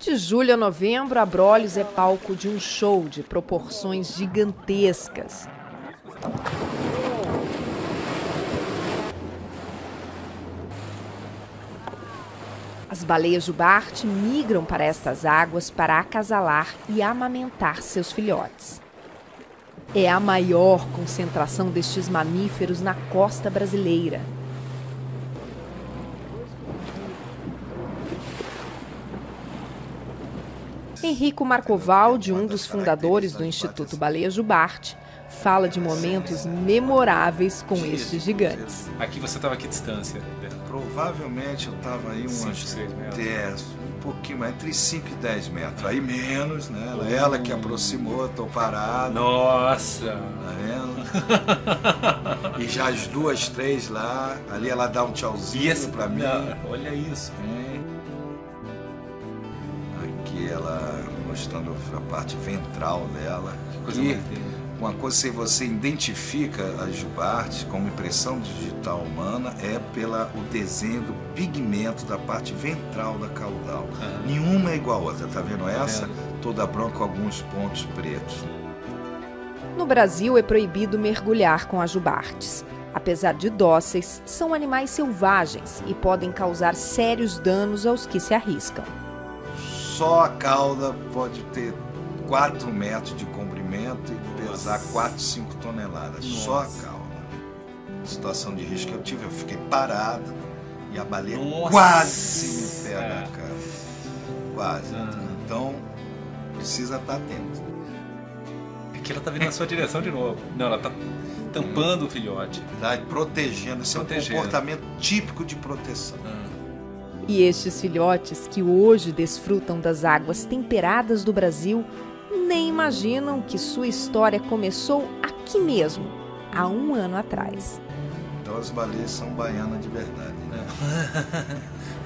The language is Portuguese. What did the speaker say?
De julho a novembro, Abrolhos é palco de um show de proporções gigantescas. As baleias jubarte migram para estas águas para acasalar e amamentar seus filhotes. É a maior concentração destes mamíferos na costa brasileira. Henrico Marcovaldi, um dos fundadores do Instituto Baleia Jubarte, fala de momentos memoráveis com estes gigantes. Aqui você estava a que distância? Provavelmente eu estava aí umas 5, metros. um pouquinho mais, entre 5 e 10 metros. Aí menos, né? Ela, ela que aproximou, tô parado. Nossa! Tá vendo? e já as duas, três lá, ali ela dá um tchauzinho esse, pra mim. Não, olha isso. É. Aqui ela mostrando a parte ventral dela. Que coisa e, uma coisa que você identifica as jubartes como impressão digital humana é pela o desenho do pigmento da parte ventral da caudal. Uhum. Nenhuma é igual a outra, tá vendo essa? Toda branca com alguns pontos pretos. No Brasil é proibido mergulhar com as jubartes. Apesar de dóceis, são animais selvagens e podem causar sérios danos aos que se arriscam. Só a cauda pode ter 4 metros de comprimento e pesar 4, 5 toneladas. Nossa. Só a cauda. Situação de risco que eu tive, eu fiquei parado e a baleia Nossa. quase me pega, é. cara. Quase. Ah. Então, precisa estar atento. Aqui ela tá vindo na sua direção de novo. Não, ela tá tampando o filhote. Tá protegendo. Esse protegendo. é um comportamento típico de proteção. Ah. E estes filhotes que hoje desfrutam das águas temperadas do Brasil nem imaginam que sua história começou aqui mesmo, há um ano atrás. Então as baleias são baianas de verdade, né?